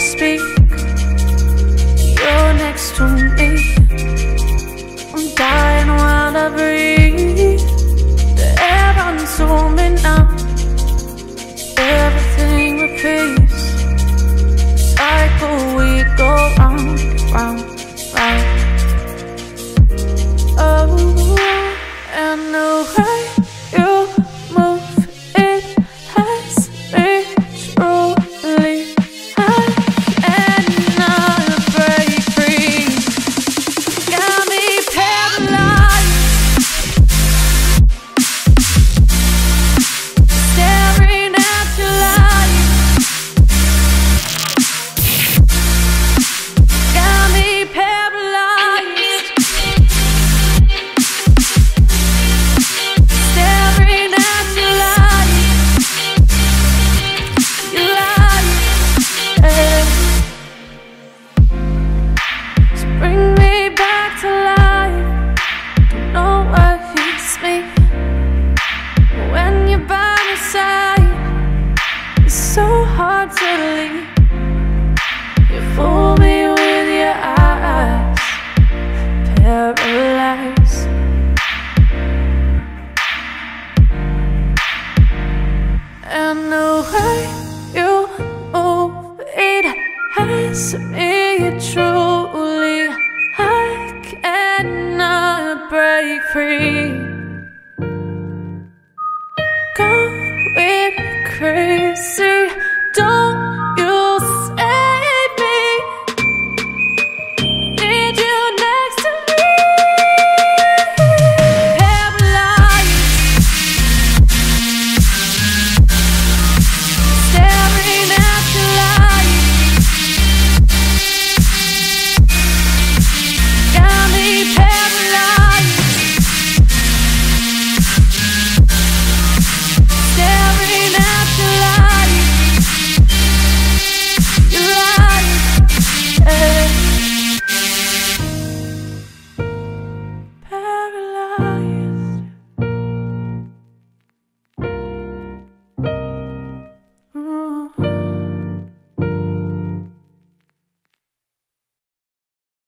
speak. You're next to me. I'm dying while I breathe. The air runs through me now. Everything repeats. Cycle we go round, round, round. Oh, and the way not totally. You fool me with your eyes, paralyzed. And the way you move, it has me truly. I cannot break free. crazy don't